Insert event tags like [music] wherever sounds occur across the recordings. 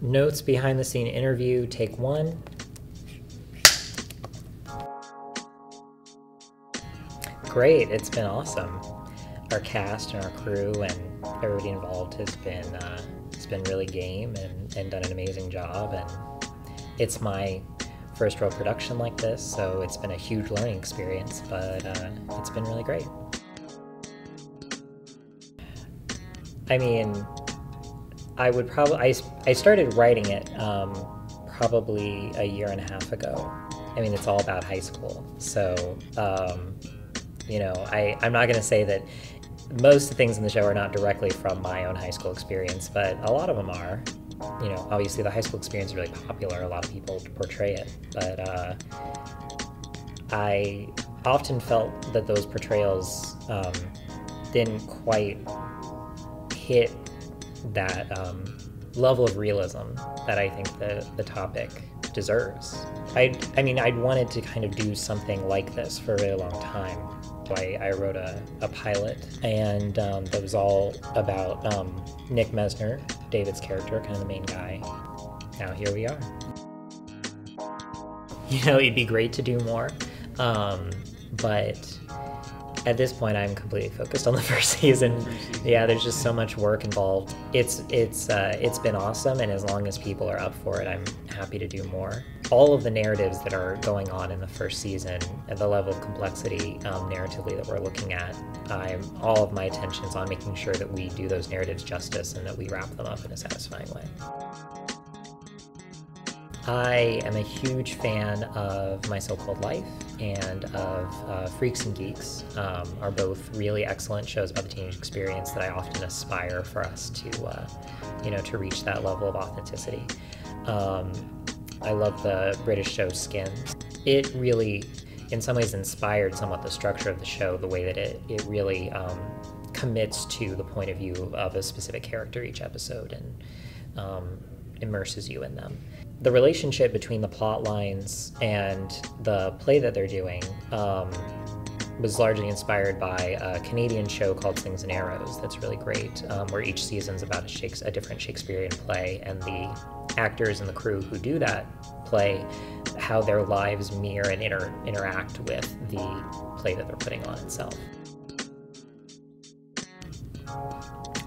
Notes behind the scene interview, take one. Great, it's been awesome. Our cast and our crew and everybody involved has been uh, it's been really game and, and done an amazing job and it's my first real production like this, so it's been a huge learning experience, but uh, it's been really great. I mean, I would probably I, I started writing it um, probably a year and a half ago. I mean, it's all about high school, so um, you know, I I'm not gonna say that most of the things in the show are not directly from my own high school experience, but a lot of them are. You know, obviously the high school experience is really popular. A lot of people portray it, but uh, I often felt that those portrayals um, didn't quite hit that um, level of realism that I think the, the topic deserves. I, I mean, I'd wanted to kind of do something like this for a really long time. I, I wrote a, a pilot, and um, that was all about um, Nick Mesner, David's character, kind of the main guy. Now here we are. You know, it'd be great to do more, um, but at this point i'm completely focused on the [laughs] first season. Yeah there's just so much work involved. It's it's uh, it's been awesome and as long as people are up for it i'm happy to do more. All of the narratives that are going on in the first season at the level of complexity um, narratively that we're looking at i'm all of my attention is on making sure that we do those narratives justice and that we wrap them up in a satisfying way I am a huge fan of My So-Called Life and of uh, Freaks and Geeks um, are both really excellent shows about the teenage experience that I often aspire for us to, uh, you know, to reach that level of authenticity. Um, I love the British show Skins. It really, in some ways, inspired somewhat the structure of the show, the way that it, it really um, commits to the point of view of a specific character each episode and um, immerses you in them the relationship between the plot lines and the play that they're doing um, was largely inspired by a Canadian show called Slings and Arrows that's really great, um, where each season's about a, Shakes- a different Shakespearean play, and the actors and the crew who do that play, how their lives mirror and inter- interact with the play that they're putting on itself.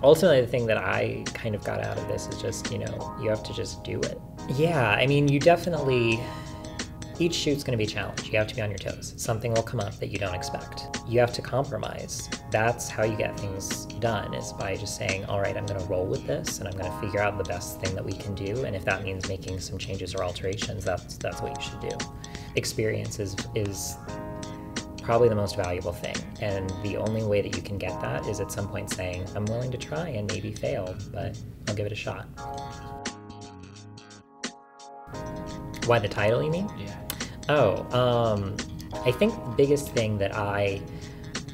Ultimately, the thing that I kind of got out of this is just, you know, you have to just do it. Yeah, I mean, you definitely. Each shoot's going to be a challenge. You have to be on your toes. Something will come up that you don't expect. You have to compromise. That's how you get things done, is by just saying, all right, I'm going to roll with this and I'm going to figure out the best thing that we can do. And if that means making some changes or alterations, that's, that's what you should do. Experience is, is probably the most valuable thing. And the only way that you can get that is at some point saying, I'm willing to try and maybe fail, but I'll give it a shot. Why the title, you mean? Yeah. Oh, um, I think the biggest thing that I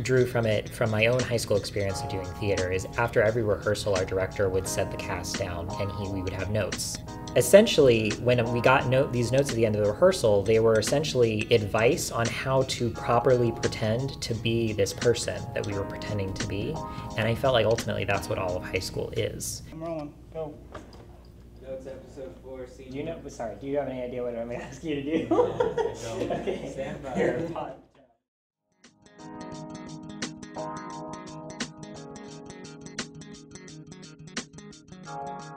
drew from it from my own high school experience of doing theater is after every rehearsal our director would set the cast down and he we would have notes essentially, when we got note, these notes at the end of the rehearsal, they were essentially advice on how to properly pretend to be this person that we were pretending to be. And I felt like ultimately that's what all of high school is. I'm rolling. Go. Notes episode four. Senior. Do you know? Sorry. Do you have any idea what I'm going to ask you to do? [laughs] okay. Stand by. you.